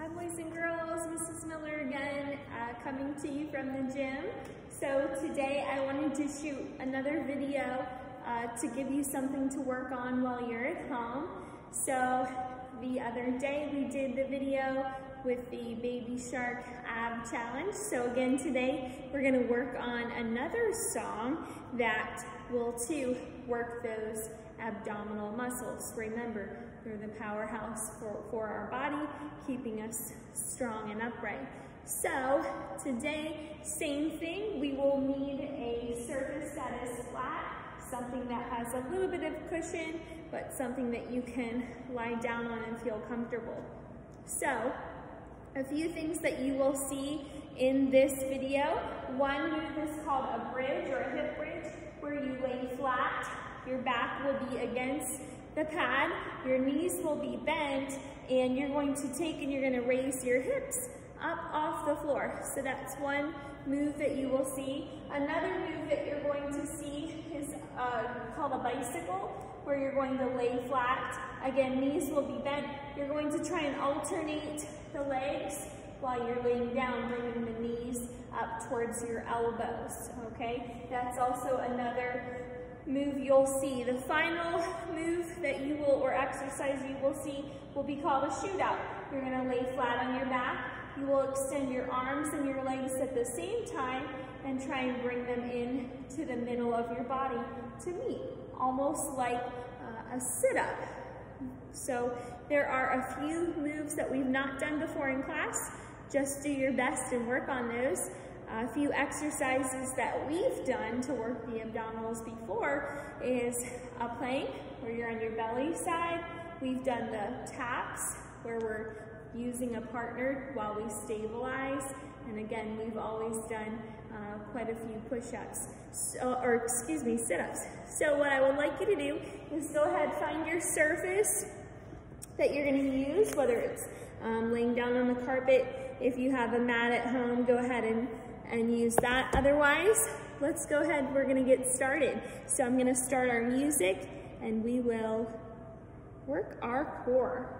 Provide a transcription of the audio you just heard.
Hi boys and girls, Mrs. Miller again, uh, coming to you from the gym. So today I wanted to shoot another video uh, to give you something to work on while you're at home. So the other day we did the video with the Baby Shark Ab Challenge. So again today we're gonna work on another song that will too work those abdominal muscles. Remember, they're the powerhouse for, for our body, keeping us strong and upright. So today, same thing, we will need a surface that is flat, something that has a little bit of cushion, but something that you can lie down on and feel comfortable. So, a few things that you will see in this video. One move is called a bridge or a hip bridge, where you lay flat your back will be against the pad, your knees will be bent, and you're going to take and you're gonna raise your hips up off the floor. So that's one move that you will see. Another move that you're going to see is uh, called a bicycle, where you're going to lay flat. Again, knees will be bent. You're going to try and alternate the legs while you're laying down, bringing the knees up towards your elbows, okay? That's also another move you'll see. The final move that you will, or exercise you will see, will be called a shootout. You're gonna lay flat on your back. You will extend your arms and your legs at the same time and try and bring them in to the middle of your body to meet, almost like uh, a sit-up. So there are a few moves that we've not done before in class. Just do your best and work on those. A few exercises that we've done to work the abdominals before is a plank where you're on your belly side. We've done the taps where we're using a partner while we stabilize. And again, we've always done uh, quite a few push-ups, so, or excuse me, sit-ups. So what I would like you to do is go ahead, find your surface that you're gonna use, whether it's um, laying down on the carpet. If you have a mat at home, go ahead and and use that. Otherwise, let's go ahead, we're gonna get started. So I'm gonna start our music and we will work our core.